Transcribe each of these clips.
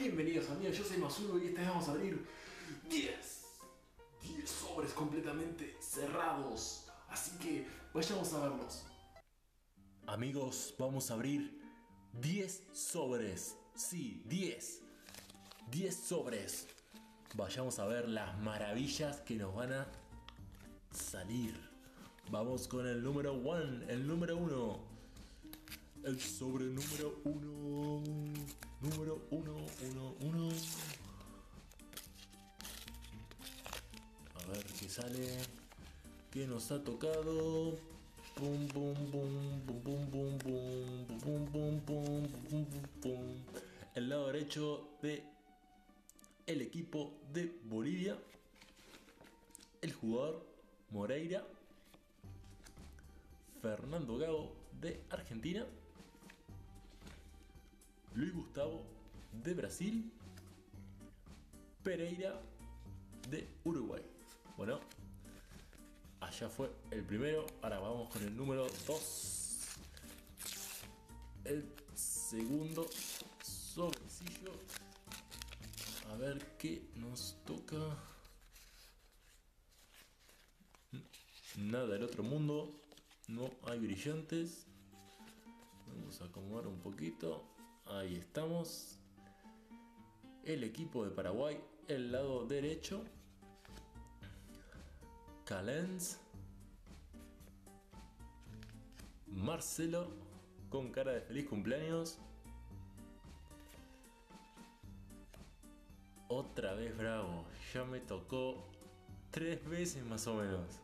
Bienvenidos amigos, yo soy Masuno y esta vez vamos a abrir 10 10 sobres completamente cerrados. Así que vayamos a verlos. Amigos, vamos a abrir 10 sobres. Sí, 10 10 sobres. Vayamos a ver las maravillas que nos van a salir. Vamos con el número 1, el número 1 El sobre número 1 Número 1, 1, 1. A ver qué sale. ¿Qué nos ha tocado? Pum, pum, pum, pum, pum, pum, pum, pum, pum, pum, pum, pum, El lado derecho de el equipo de Bolivia. El jugador Moreira. Fernando Gago de Argentina. Luis Gustavo de Brasil, Pereira de Uruguay. Bueno, allá fue el primero, ahora vamos con el número 2. El segundo sobrecillo. A ver qué nos toca. Nada del otro mundo. No hay brillantes. Vamos a acomodar un poquito. Ahí estamos. El equipo de Paraguay, el lado derecho. Calens. Marcelo con cara de feliz cumpleaños. Otra vez bravo. Ya me tocó tres veces más o menos.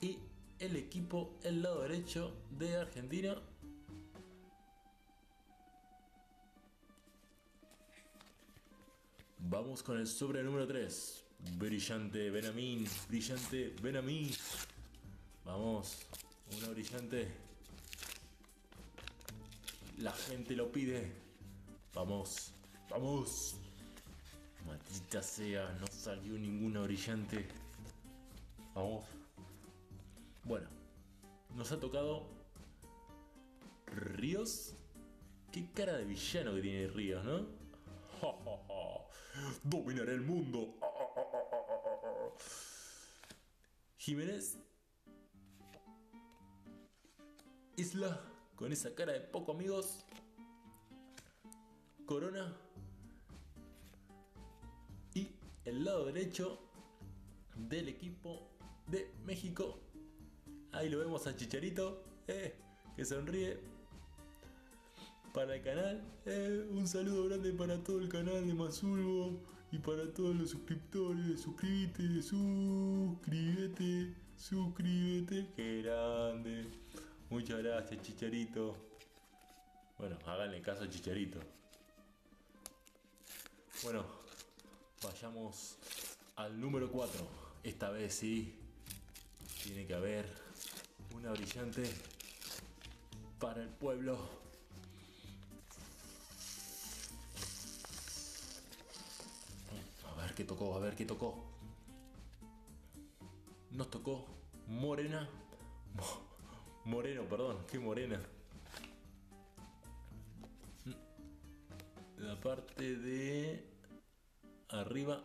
Y el equipo, el lado derecho de Argentina, Vamos con el sobre número 3. Brillante Benamín. Brillante Benamín. Vamos. Una brillante. La gente lo pide. Vamos. Vamos. Maldita sea, no salió ninguna brillante. Vamos. Bueno. Nos ha tocado Ríos. Qué cara de villano que tiene Ríos, ¿no? Dominaré el mundo. Jiménez. Isla, con esa cara de poco amigos. Corona. Y el lado derecho del equipo de México. Ahí lo vemos a Chicharito, eh, que sonríe para el canal. Eh, un saludo grande para todo el canal de Mazulbo y para todos los suscriptores. Suscríbete, suscríbete, suscríbete. Qué grande. Muchas gracias, Chicharito. Bueno, háganle caso a Chicharito. Bueno, vayamos al número 4. Esta vez sí, tiene que haber una brillante para el pueblo. Ver qué tocó, a ver qué tocó. Nos tocó Morena. Moreno, perdón, qué morena. La parte de arriba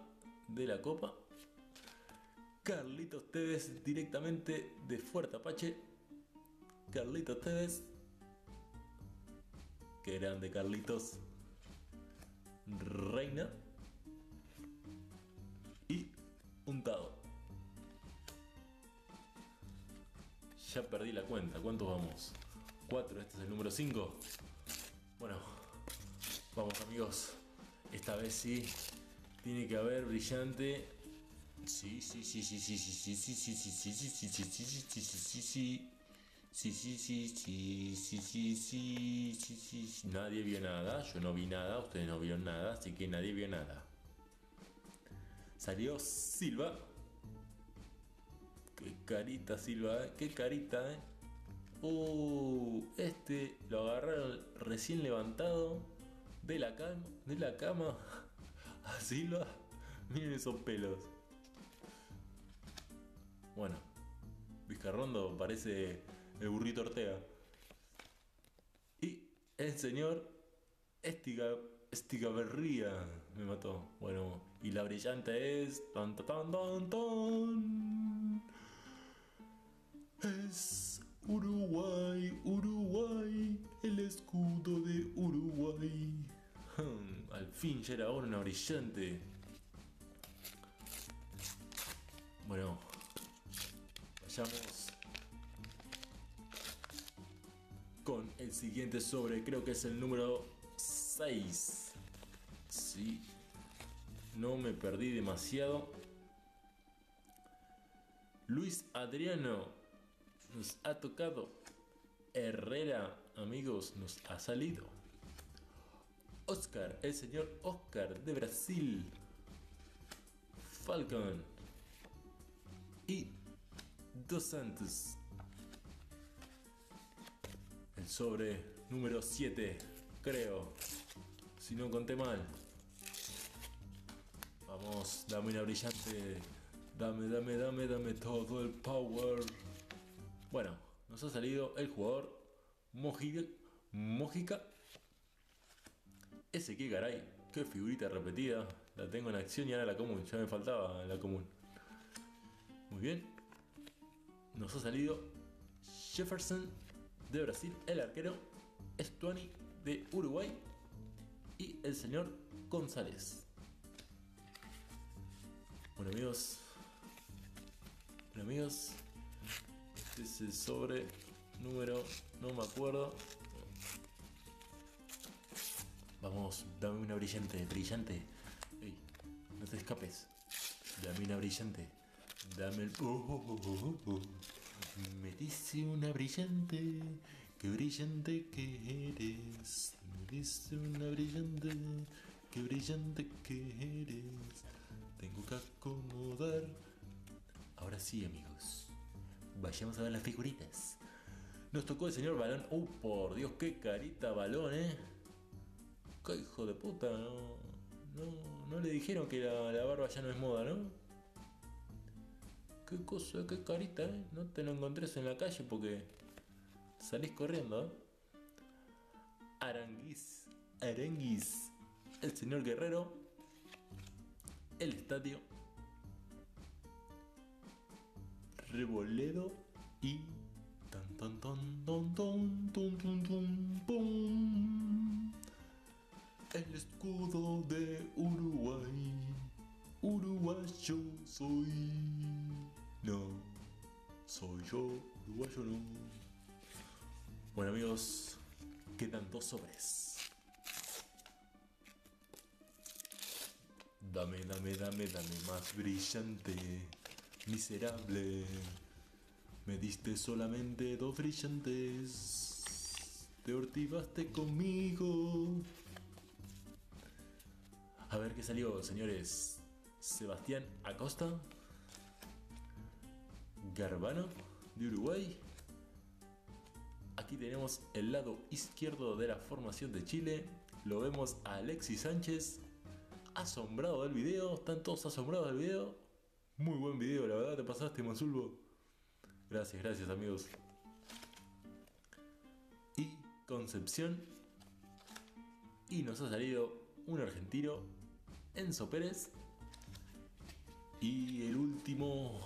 de la copa. Carlitos Tevez directamente de Fuerte Apache. Carlitos Tevez. Qué grande Carlitos. Reina Ya perdí la cuenta. ¿Cuántos vamos? 4, este es el número 5. Bueno, vamos amigos. Esta vez sí tiene que haber brillante. Sí, sí, sí, sí, sí, sí, sí, sí, sí, sí, sí, sí, sí, sí, sí, sí, sí, sí. Sí, sí, sí, sí, sí, sí, sí, sí, nadie vio nada, yo no vi nada, ustedes no vieron nada, así que nadie vio nada. Salió Silva. Carita Silva, ¿eh? Qué carita, ¿eh? Uh, este lo agarraron recién levantado de la cama, de la cama a Silva. Miren esos pelos. Bueno, Vizcarrondo parece el burrito Ortega. Y el señor Estiga, Estigaberría me mató. Bueno, y la brillante es. Tan, tan, tan, tan. Uruguay, Uruguay, el escudo de Uruguay. Hmm, Al fin ya era una brillante. Bueno, vayamos con el siguiente sobre, creo que es el número 6. Sí, no me perdí demasiado. Luis Adriano nos ha tocado. Herrera, amigos, nos ha salido. Oscar, el señor Oscar de Brasil. Falcon. Y Dos Santos. El sobre número 7, creo. Si no conté mal. Vamos, dame una brillante. Dame, dame, dame, dame todo el power. Bueno, nos ha salido el jugador Mojica. Ese que caray, qué figurita repetida. La tengo en acción y ahora la común. Ya me faltaba la común. Muy bien. Nos ha salido Jefferson de Brasil, el arquero. Estuani de Uruguay. Y el señor González. Bueno amigos. Bueno amigos. Este es el sobre número. No me acuerdo. Vamos, dame una brillante, brillante. Ey, no te escapes. Dame una brillante. Dame el. Oh, oh, oh, oh, oh. Me dice una brillante. Qué brillante que eres. Me dice una brillante. Qué brillante que eres. Tengo que acomodar. Ahora sí, amigos. Vayamos a ver las figuritas. Nos tocó el señor Balón. ¡Uh, por Dios, qué carita balón, eh! ¡Qué hijo de puta! No, no, no le dijeron que la, barba ya no es moda, ¿no? Qué cosa, qué carita, ¿eh? No te lo encontres en la calle porque salís corriendo, ¿eh? Aranguis, Aranguis, el señor Guerrero, el estadio, Reboledo y tan tan tan tan tan tan tan tan pum. El escudo de Uruguay. Uruguayo soy. No, soy yo, uruguayo no. Bueno amigos, quedan dos sobres. Dame, dame, dame, dame más brillante, miserable. Me diste solamente dos brillantes. Te ortivaste conmigo. A ver qué salió, señores. Sebastián Acosta. Garbano de Uruguay. Aquí tenemos el lado izquierdo de la formación de Chile. Lo vemos a Alexis Sánchez. Asombrado del video. Están todos asombrados del video. Muy buen video, la verdad te pasaste, Mansulvo. Gracias, gracias amigos. Y Concepción. Y nos ha salido un argentino, Enzo Pérez. Y el último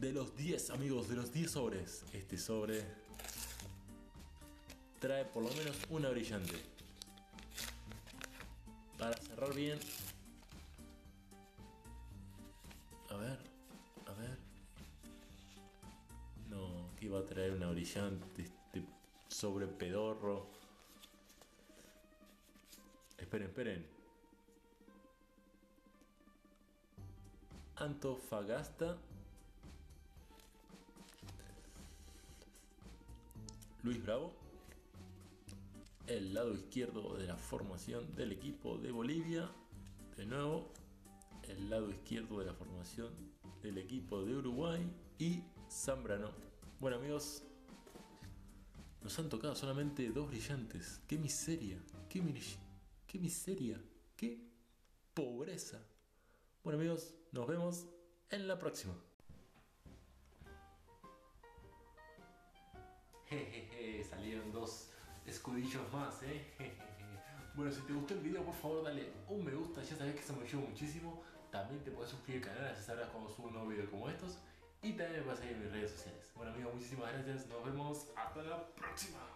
de los 10 amigos, de los 10 sobres. Este sobre trae por lo menos una brillante. Para cerrar bien. A ver, a ver. No, que iba a traer una brillante este sobre pedorro. Esperen, esperen. Antofagasta. Luis Bravo. El lado izquierdo de la formación del equipo de Bolivia. De nuevo, el lado izquierdo de la formación del equipo de Uruguay. Y Zambrano. Bueno amigos, nos han tocado solamente dos brillantes. ¡Qué miseria! ¡Qué, miseria! ¡Qué pobreza! Bueno amigos, nos vemos en la próxima. Jejeje, salieron dos, escudillos más, ¿eh? bueno, si te gustó el video, por favor dale un me gusta, ya sabes que eso me ayuda muchísimo. También te puedes suscribir al canal, así sabrás cuando subo un nuevo video como estos. Y también me puedes seguir en mis redes sociales. Bueno amigos, muchísimas gracias, nos vemos, hasta la próxima.